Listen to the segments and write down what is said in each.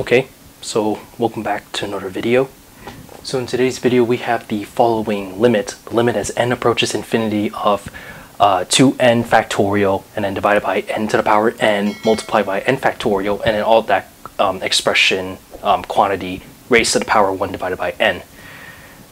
Okay, so welcome back to another video. So in today's video we have the following limit. The limit as n approaches infinity of uh, 2n factorial and then divided by n to the power n multiplied by n factorial and then all that um, expression um, quantity raised to the power 1 divided by n.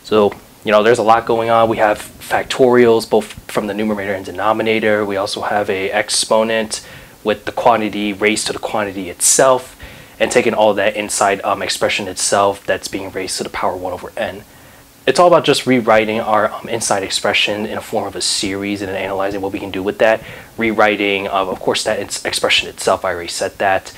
So you know there's a lot going on. We have factorials both from the numerator and denominator. We also have a exponent with the quantity raised to the quantity itself and taking all that inside um, expression itself that's being raised to the power 1 over n. It's all about just rewriting our um, inside expression in a form of a series and then analyzing what we can do with that. Rewriting, uh, of course, that it's expression itself, I already said that.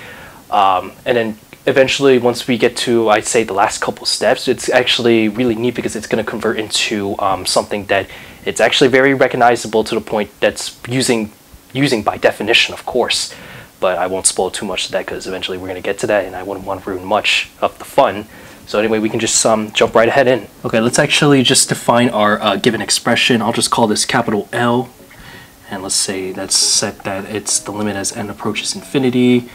Um, and then eventually, once we get to, I'd say, the last couple steps, it's actually really neat because it's going to convert into um, something that it's actually very recognizable to the point that's using, using by definition, of course but I won't spoil too much of that because eventually we're going to get to that and I wouldn't want to ruin much of the fun. So anyway, we can just um, jump right ahead in. Okay, let's actually just define our uh, given expression. I'll just call this capital L. And let's say let's set that it's the limit as n approaches infinity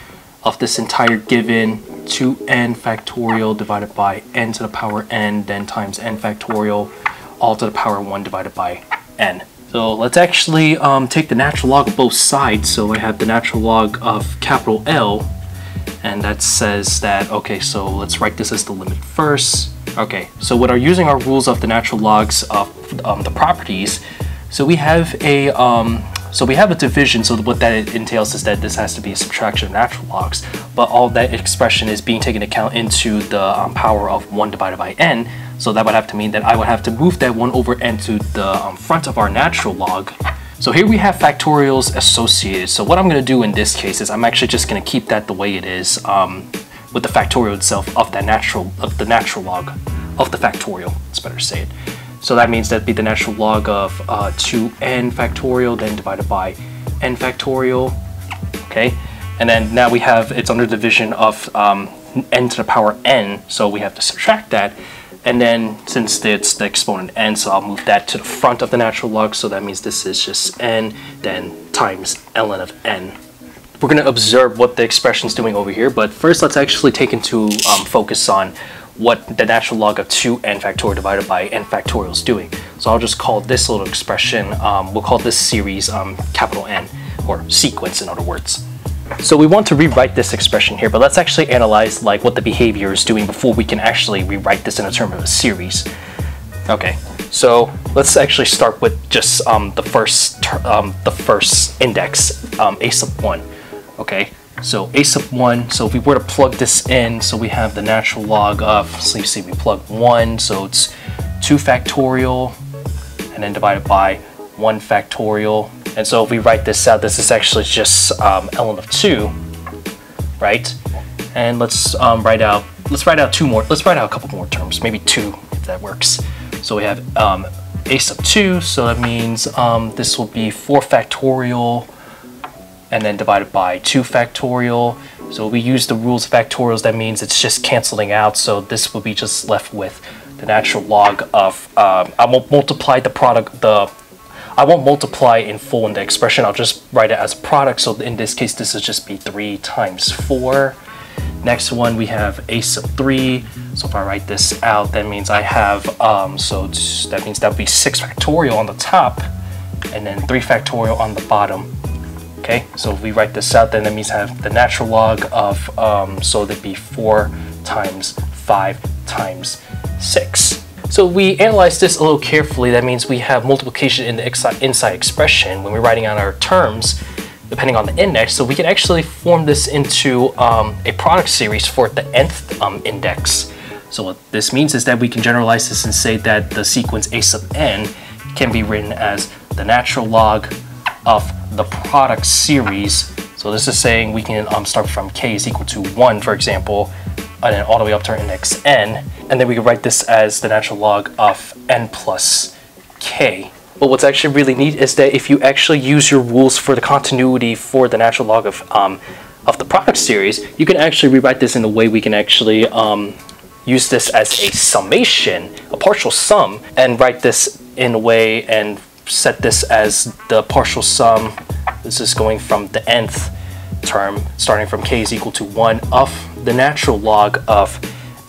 of this entire given 2n factorial divided by n to the power n, then times n factorial, all to the power 1 divided by n. So let's actually um, take the natural log of both sides. So I have the natural log of capital L, and that says that, okay, so let's write this as the limit first. Okay, so with our using our rules of the natural logs of um, the properties, so we have a um, so we have a division, so what that entails is that this has to be a subtraction of natural logs, but all that expression is being taken account into the um, power of 1 divided by n, so that would have to mean that I would have to move that 1 over n to the um, front of our natural log. So here we have factorials associated, so what I'm going to do in this case is I'm actually just going to keep that the way it is um, with the factorial itself of that natural of the natural log of the factorial, it's better to say it. So that means that'd be the natural log of uh, 2n factorial, then divided by n factorial, okay? And then now we have, it's under division of um, n to the power n, so we have to subtract that. And then since it's the exponent n, so I'll move that to the front of the natural log, so that means this is just n, then times ln of n. We're going to observe what the expression is doing over here, but first let's actually take into um, focus on what the natural log of 2n factorial divided by n factorial is doing. So I'll just call this little expression, um, we'll call this series um, capital N, or sequence in other words. So we want to rewrite this expression here, but let's actually analyze like what the behavior is doing before we can actually rewrite this in a term of a series. Okay, so let's actually start with just um, the first um, the first index, um, a sub 1. Okay, so a sub 1, so if we were to plug this in, so we have the natural log of, so you see we plug 1, so it's 2 factorial, and then divided by 1 factorial. And so if we write this out, this is actually just um, ln of 2, right? And let's um, write out, let's write out two more, let's write out a couple more terms, maybe two if that works. So we have um, a sub 2, so that means um, this will be 4 factorial and then divided by 2 factorial. So we use the rules of factorials, that means it's just canceling out. So this will be just left with the natural log of, um, I won't multiply the product, the I won't multiply in full in the expression, I'll just write it as product. So in this case, this is just be 3 times 4. Next one, we have a sub 3. So if I write this out, that means I have, um, so that means that would be 6 factorial on the top, and then 3 factorial on the bottom. Okay, so if we write this out, then that means I have the natural log of, um, so that'd be 4 times 5 times 6. So we analyze this a little carefully, that means we have multiplication in the inside expression when we're writing out our terms, depending on the index, so we can actually form this into um, a product series for the nth um, index. So what this means is that we can generalize this and say that the sequence a sub n can be written as the natural log of the product series. So this is saying we can um, start from k is equal to 1, for example, and then all the way up to our index n. And then we can write this as the natural log of n plus k. But what's actually really neat is that if you actually use your rules for the continuity for the natural log of, um, of the product series, you can actually rewrite this in a way we can actually um, use this as a summation, a partial sum, and write this in a way and set this as the partial sum. This is going from the nth term starting from k is equal to 1 of the natural log of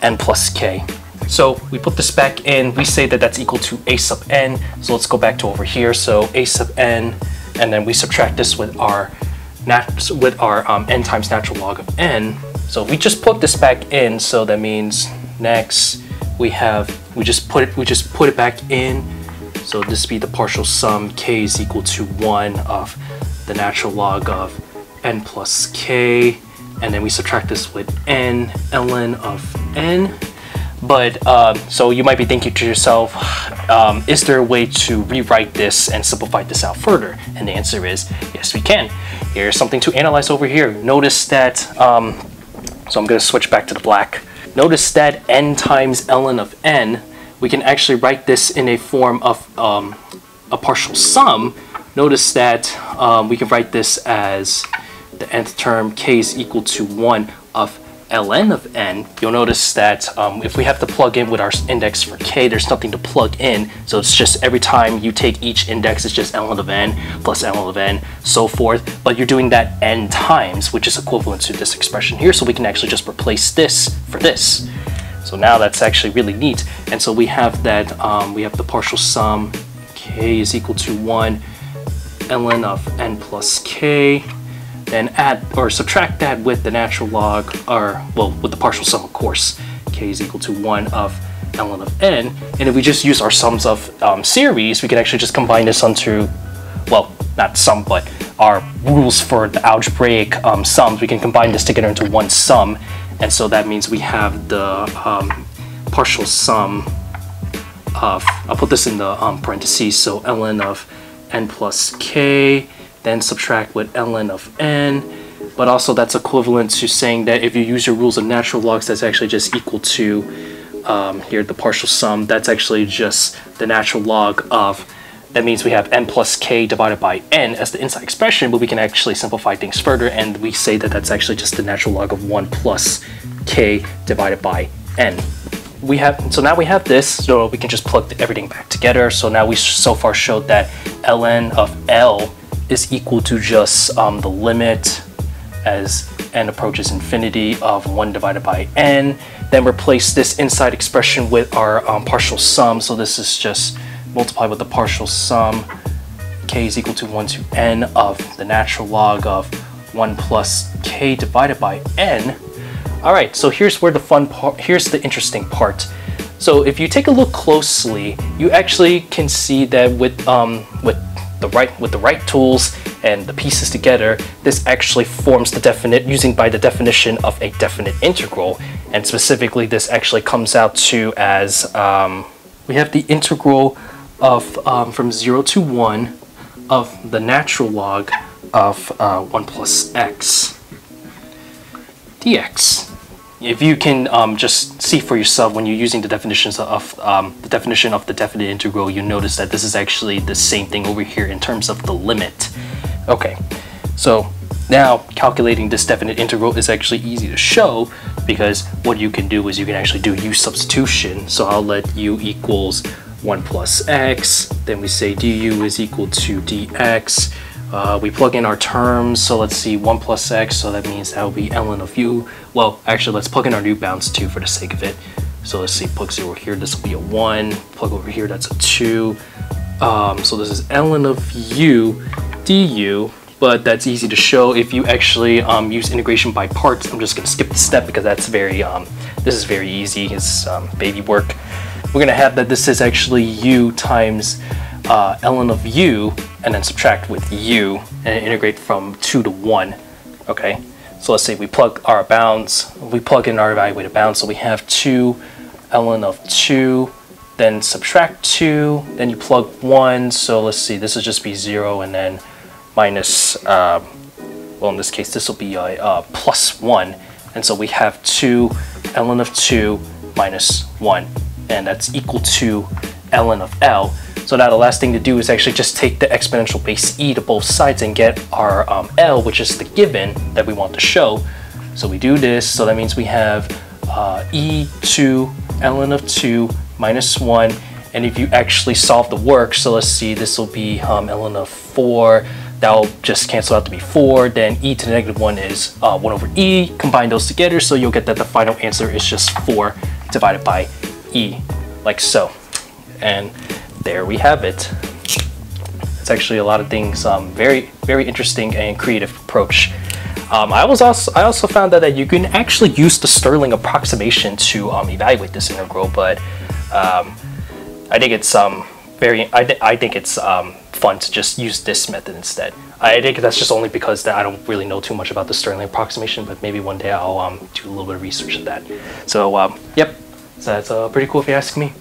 n plus k. So we put this back in, we say that that's equal to a sub n. So let's go back to over here. So a sub n, and then we subtract this with our nat with our um, n times natural log of n. So we just put this back in, so that means next we have we just put it we just put it back in. So this be the partial sum k is equal to one of the natural log of n plus k, and then we subtract this with n ln of n but um, so you might be thinking to yourself, um, is there a way to rewrite this and simplify this out further? And the answer is yes, we can. Here's something to analyze over here. Notice that, um, so I'm going to switch back to the black. Notice that n times ln of n, we can actually write this in a form of um, a partial sum. Notice that um, we can write this as the nth term k is equal to 1 of ln of n, you'll notice that um, if we have to plug in with our index for k, there's nothing to plug in. So it's just every time you take each index, it's just ln of n plus ln of n, so forth. But you're doing that n times, which is equivalent to this expression here. So we can actually just replace this for this. So now that's actually really neat. And so we have that, um, we have the partial sum, k is equal to 1 ln of n plus k then add or subtract that with the natural log, or well, with the partial sum, of course. k is equal to 1 of ln of n. And if we just use our sums of um, series, we can actually just combine this onto, well, not sum, but our rules for the algebraic um, sums. We can combine this together into one sum. And so that means we have the um, partial sum of, I'll put this in the um, parentheses, so ln of n plus k then subtract with ln of n, but also that's equivalent to saying that if you use your rules of natural logs, that's actually just equal to, um, here, the partial sum, that's actually just the natural log of, that means we have n plus k divided by n as the inside expression, but we can actually simplify things further, and we say that that's actually just the natural log of 1 plus k divided by n we have so now we have this so we can just plug everything back together so now we so far showed that ln of l is equal to just um, the limit as n approaches infinity of 1 divided by n. Then replace this inside expression with our um, partial sum. So this is just multiplied with the partial sum. k is equal to 1 to n of the natural log of 1 plus k divided by n. All right, so here's where the fun part, here's the interesting part. So if you take a look closely, you actually can see that with, um, with the right with the right tools and the pieces together, this actually forms the definite using by the definition of a definite integral. And specifically, this actually comes out to as um, we have the integral of um, from zero to one of the natural log of uh, one plus x dx if you can um, just see for yourself when you're using the definitions of um, the definition of the definite integral, you notice that this is actually the same thing over here in terms of the limit. Okay, so now calculating this definite integral is actually easy to show because what you can do is you can actually do u substitution. So I'll let u equals 1 plus x, then we say du is equal to dx, uh, we plug in our terms, so let's see, 1 plus x, so that means that will be ln of u. Well, actually, let's plug in our new bounds too for the sake of it. So let's see, plug 0 here, this will be a 1. Plug over here, that's a 2. Um, so this is ln of u du, but that's easy to show if you actually um, use integration by parts. I'm just going to skip the step because that's very, um, this is very easy, it's um, baby work. We're going to have that this is actually u times uh, ln of u and then subtract with u and integrate from 2 to 1. Okay, so let's say we plug our bounds, we plug in our evaluated bounds, so we have 2 ln of 2, then subtract 2, then you plug 1, so let's see, this will just be 0 and then minus, uh, well in this case this will be a, uh, plus 1, and so we have 2 ln of 2 minus 1, and that's equal to ln of L. So now the last thing to do is actually just take the exponential base e to both sides and get our um, L, which is the given that we want to show. So we do this, so that means we have uh, e2 ln of 2 minus 1, and if you actually solve the work, so let's see, this will be um, ln of 4 that'll just cancel out to be 4. Then e to the negative 1 is uh, 1 over e. Combine those together, so you'll get that the final answer is just 4 divided by e, like so. And there we have it. It's actually a lot of things, um, very, very interesting and creative approach. Um, I was also I also found out that you can actually use the Stirling approximation to um, evaluate this integral, but um, I think it's um, very I, th I think it's um, fun to just use this method instead. I think that's just only because that I don't really know too much about the Stirling approximation, but maybe one day I'll um, do a little bit of research of that. So yep, so that's uh, pretty cool if you ask me.